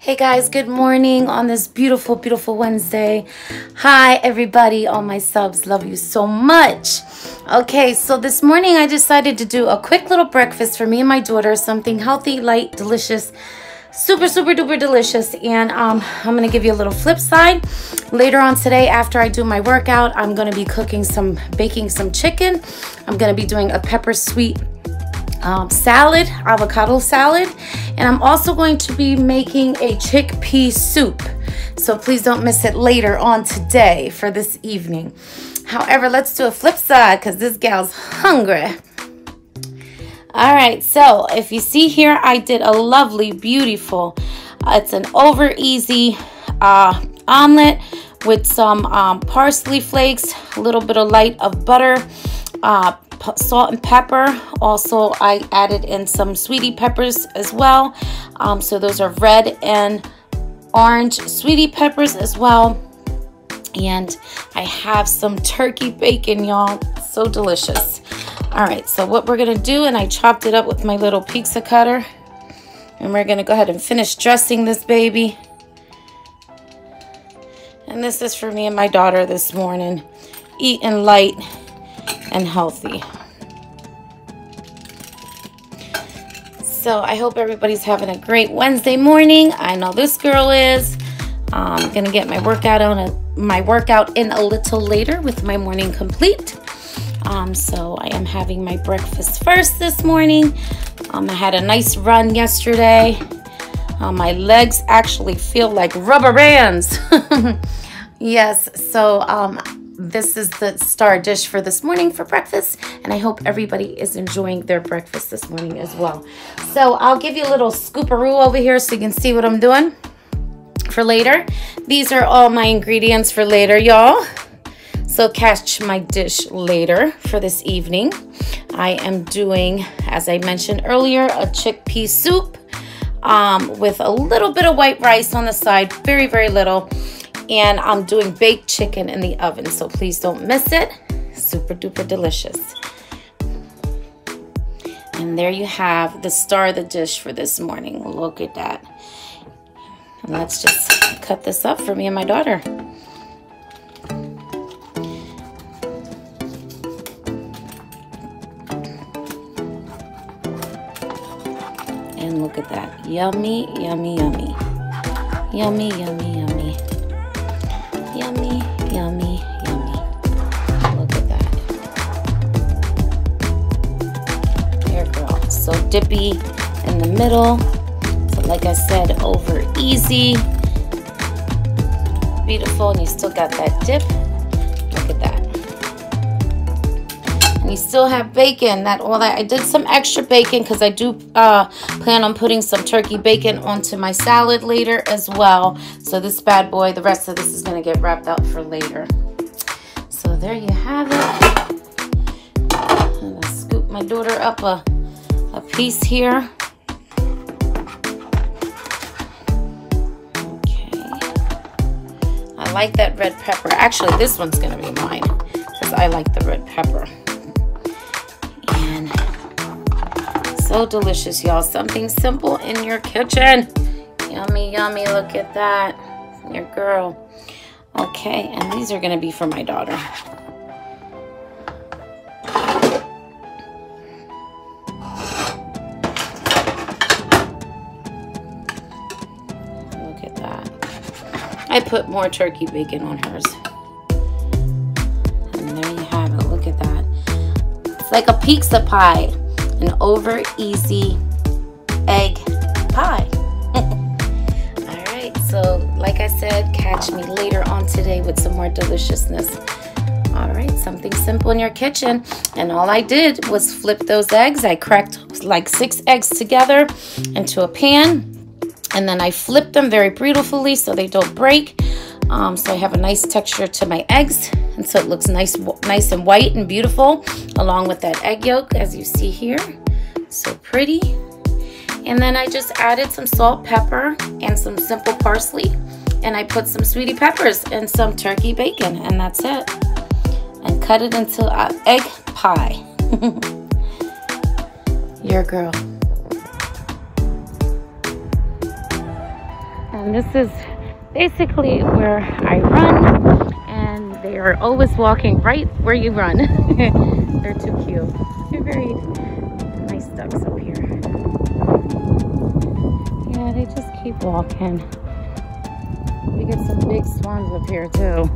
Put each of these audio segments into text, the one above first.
Hey guys, good morning on this beautiful, beautiful Wednesday. Hi, everybody, all my subs. Love you so much. Okay, so this morning I decided to do a quick little breakfast for me and my daughter, something healthy, light, delicious, super, super duper delicious. And um, I'm gonna give you a little flip side. Later on today, after I do my workout, I'm gonna be cooking some, baking some chicken. I'm gonna be doing a pepper sweet um, salad, avocado salad, and I'm also going to be making a chickpea soup. So please don't miss it later on today for this evening. However, let's do a flip side because this gal's hungry. All right, so if you see here, I did a lovely, beautiful, uh, it's an over easy uh, omelet with some um, parsley flakes, a little bit of light of butter, uh, salt and pepper. Also, I added in some sweetie peppers as well. Um, so those are red and orange sweetie peppers as well. And I have some turkey bacon, y'all. So delicious. All right, so what we're to do, and I chopped it up with my little pizza cutter. And we're to go ahead and finish dressing this baby. And this is for me and my daughter this morning. Eating light and healthy. So I hope everybody's having a great Wednesday morning. I know this girl is. I'm gonna get my workout on a, my workout in a little later with my morning complete. Um, so I am having my breakfast first this morning. Um, I had a nice run yesterday. Uh, my legs actually feel like rubber bands. yes, so um, this is the star dish for this morning for breakfast and I hope everybody is enjoying their breakfast this morning as well. So I'll give you a little scooparoo over here so you can see what I'm doing for later. These are all my ingredients for later, y'all. So catch my dish later for this evening. I am doing, as I mentioned earlier, a chickpea soup um, with a little bit of white rice on the side, very, very little and I'm doing baked chicken in the oven, so please don't miss it. Super duper delicious. And there you have the star of the dish for this morning. Look at that. And let's just cut this up for me and my daughter. And look at that. Yummy, yummy, yummy. Yummy, yummy, yummy. Yummy, yummy, yummy. Look at that. There, girl. So dippy in the middle. So like I said, over easy. Beautiful, and you still got that dip. Still have bacon. That all that I did some extra bacon because I do uh, plan on putting some turkey bacon onto my salad later as well. So this bad boy, the rest of this is going to get wrapped up for later. So there you have it. I'm scoop my daughter up a, a piece here. Okay. I like that red pepper. Actually, this one's going to be mine because I like the red pepper. So delicious, y'all. Something simple in your kitchen. Yummy, yummy. Look at that. Your girl. Okay, and these are going to be for my daughter. Look at that. I put more turkey bacon on hers. And there you have it. Look at that. It's like a pizza pie. An over easy egg pie. All right, so, like I said, catch me later on today with some more deliciousness. All right, something simple in your kitchen. And all I did was flip those eggs. I cracked like six eggs together into a pan. And then I flipped them very beautifully so they don't break. Um, so I have a nice texture to my eggs. And so it looks nice, nice and white and beautiful along with that egg yolk as you see here. So pretty. And then I just added some salt, pepper, and some simple parsley. And I put some sweetie peppers and some turkey bacon, and that's it. And cut it into an egg pie. Your girl. And this is basically where I run and they are always walking right where you run. They're too cute. They're very nice ducks up here. Yeah, they just keep walking. We get some big swans up here too.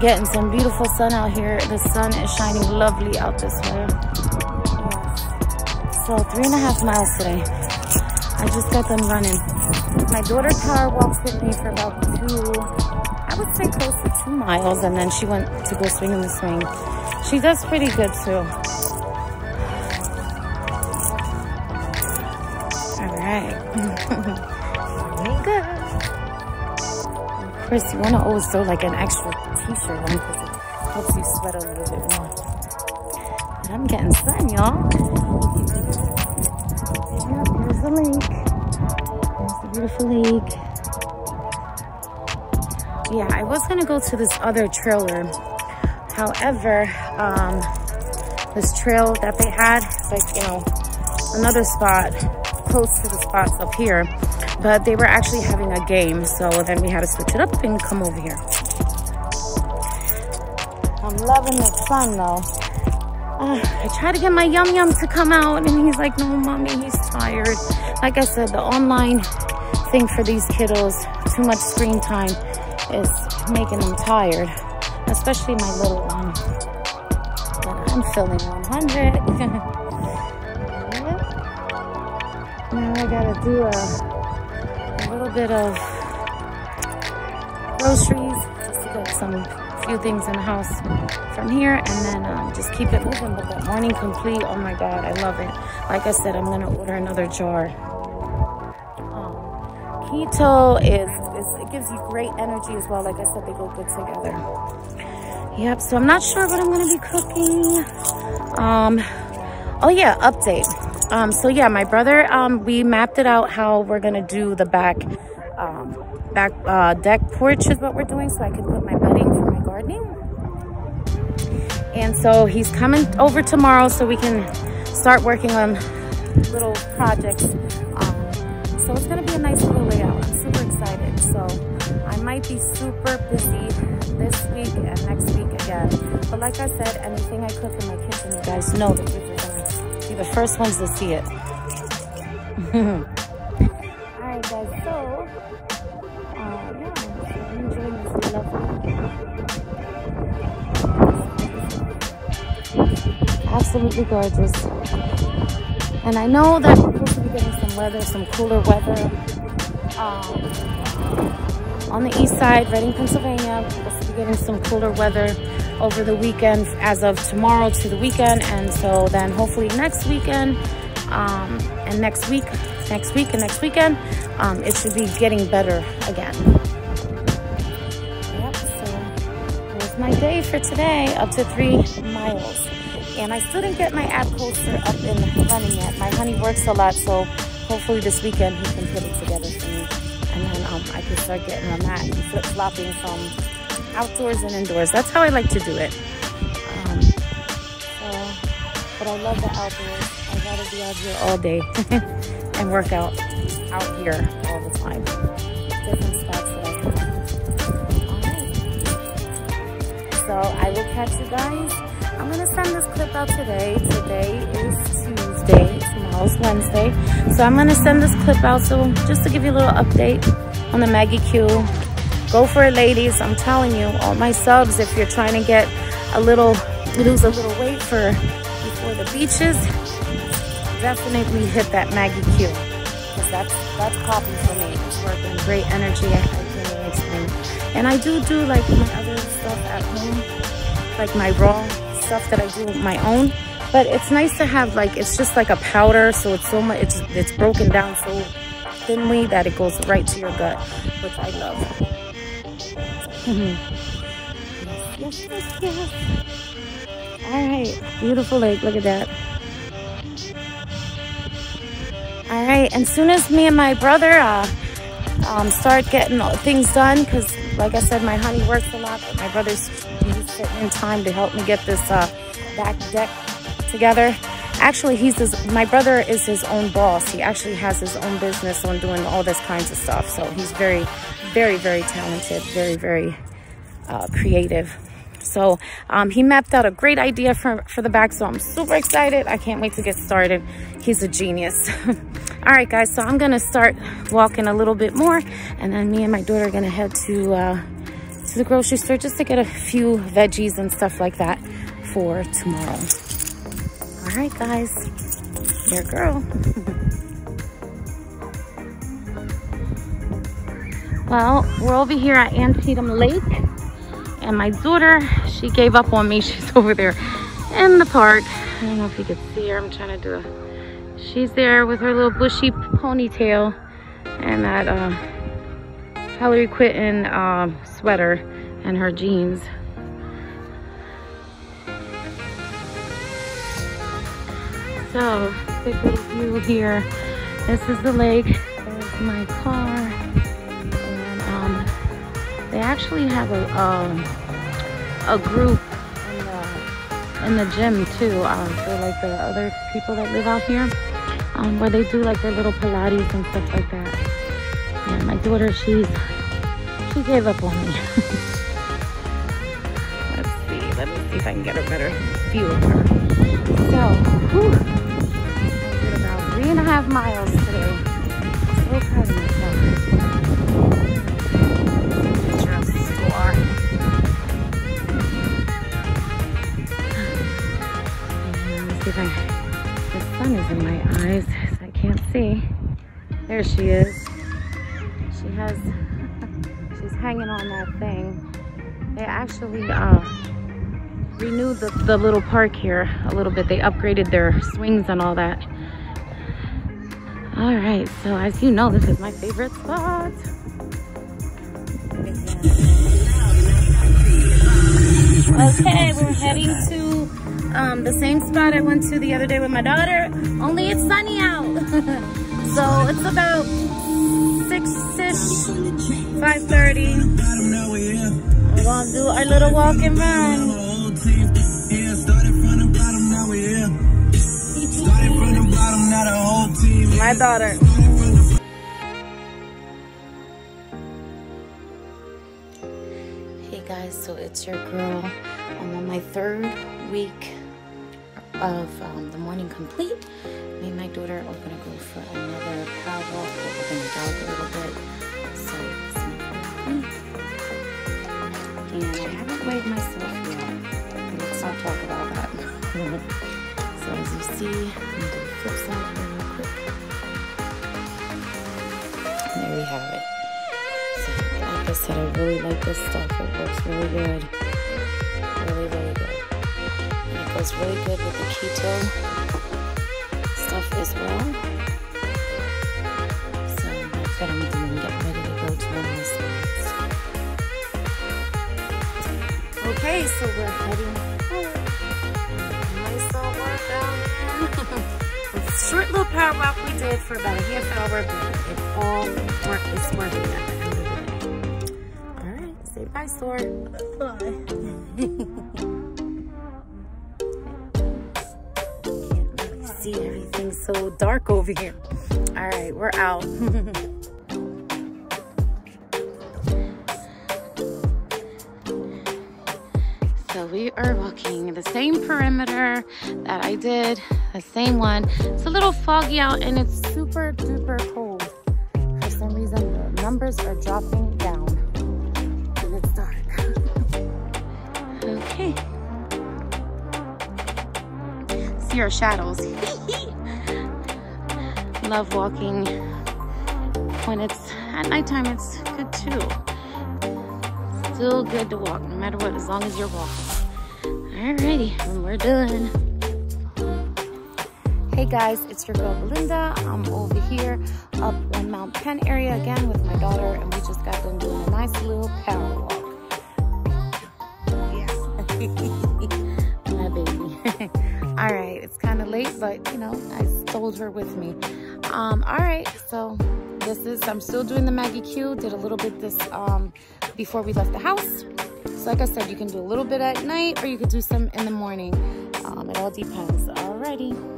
Getting some beautiful sun out here. The sun is shining lovely out this way. Yes. So three and a half miles today. I just got done running. My daughter car walks with me for about two, I would say close to two miles. And then she went to go swing in the swing. She does pretty good too. All right. course, you want to always throw like an extra t-shirt on because it helps you sweat a little bit more. I'm getting sun, y'all. Yep, there's the lake. There's the beautiful lake. Yeah, I was gonna go to this other trailer. However, um, this trail that they had, like, you know, another spot close to the spots up here but they were actually having a game so then we had to switch it up and come over here. I'm loving the sun though. Uh, i tried to get my yum yum to come out and he's like no mommy he's tired. Like i said the online thing for these kiddos too much screen time is making them tired especially my little one. But i'm feeling 100 now i gotta do a bit of groceries just to get some few things in the house from here and then um, just keep it moving. But the morning complete oh my god i love it. Like i said i'm gonna order another jar. Um, keto is, is it gives you great energy as well. Like i said they go good together. Yep so i'm not sure what i'm gonna be cooking. Um oh yeah update um, so yeah, my brother, um, we mapped it out how we're gonna do the back, um, back uh, deck porch is what we're doing so I can put my bedding for my gardening. And so he's coming over tomorrow so we can start working on little projects. Um, so it's gonna be a nice little layout. I'm super excited. So I might be super busy this week and next week again. But like I said, anything I cook in my kitchen, you guys know that the first ones to see it. Alright guys, so uh, yeah, enjoying this lovely absolutely gorgeous. And I know that we're supposed to be getting some weather, some cooler weather. Um, on the east side, Reading, Pennsylvania. We're supposed to be getting some cooler weather over the weekend as of tomorrow to the weekend. And so then hopefully next weekend um, and next week, next week and next weekend, um, it should be getting better again. Yep, so there's my day for today, up to three miles. And I still didn't get my ab coaster up and running yet. My honey works a lot, so hopefully this weekend he can put it together for me and then um, I can start getting on that and flip-flopping from outdoors and indoors. That's how I like to do it. Um, so, but I love the outdoors. I'd rather be out here all day and work out out here all the time. Different spots that I can. So I will catch you guys. I'm gonna send this clip out today. Today is Tuesday tomorrow's Wednesday. So I'm gonna send this clip out so just to give you a little update on the Maggie Q. Go for it, ladies. I'm telling you, all my subs, if you're trying to get a little, lose a little weight for before the beaches, definitely hit that Maggie Q. Because that's, that's popping for me. It's working great energy. I, I can't explain. And I do do like my other stuff at home, like my raw stuff that I do my own but it's nice to have like it's just like a powder so it's so much it's it's broken down so thinly that it goes right to your gut which i love yes yes yes all right beautiful lake look at that all right and soon as me and my brother uh, um, start getting things done because like i said my honey works a lot but my brother's sitting in time to help me get this uh, back deck together. Actually, he's his, my brother is his own boss. He actually has his own business on doing all this kinds of stuff. So he's very, very, very talented, very, very uh, creative. So um, he mapped out a great idea for, for the back. So I'm super excited. I can't wait to get started. He's a genius. All right, guys. So I'm going to start walking a little bit more. And then me and my daughter are going to head to, uh, to the grocery store just to get a few veggies and stuff like that for tomorrow. All right, guys, your girl. well, we're over here at Antietam Lake, and my daughter, she gave up on me. She's over there in the park. I don't know if you can see her. I'm trying to do a... She's there with her little bushy ponytail and that uh, Hillary Clinton uh, sweater and her jeans. So, quick little view here. This is the lake. There's my car. Um, they actually have a um, a group in the, in the gym too. Uh, for like the other people that live out here, um, where they do like their little Pilates and stuff like that. Yeah, my daughter, she's she gave up on me. Let's see. Let me see if I can get a better view of her. So, whew three and a half miles today. So proud of myself. If I, the sun is in my eyes, so I can't see. There she is. She has, she's hanging on that thing. They actually uh, renewed the, the little park here a little bit. They upgraded their swings and all that. All right, so as you know, this is my favorite spot. Okay, we're heading to um, the same spot I went to the other day with my daughter, only it's sunny out. so it's about 6-ish, 5.30. We're gonna do our little walk and run. My daughter. Hey guys, so it's your girl I'm on my third week of um, the morning complete. Me and my daughter are gonna go for another power walk. We're gonna jog a little bit. So it's And I haven't weighed myself yet. Let's not talk about that. so as you see, I'm gonna the flip side here real quick. there we have it. So like I said, I really like this stuff. It works really good. Really, really good. And with the keto stuff as well. So that's what I'm doing. Get ready to go to one of. Okay, so we're heading home. Nice little workout. It's a short little power walk we did for about a half hour, but it all worked. is worth it. All right, say bye, Sword. Can't so dark over here. All right, we're out. So we are walking the same perimeter that I did, the same one. It's a little foggy out and it's super duper cold. For some reason, the numbers are dropping down and it's dark. okay. See our shadows. Love walking when it's at nighttime, it's good too still good to walk no matter what, as long as you're walking. Alrighty, and we're done. Hey guys, it's your girl Belinda. I'm over here up in Mount Penn area again with my daughter, and we just got done doing a nice little power walk. Yes. my baby. all right, it's kind of late, but you know, I stole her with me. Um, all right, so this is, I'm still doing the Maggie Q, did a little bit this um, before we left the house. So like I said, you can do a little bit at night or you could do some in the morning. Um, it all depends. Alrighty.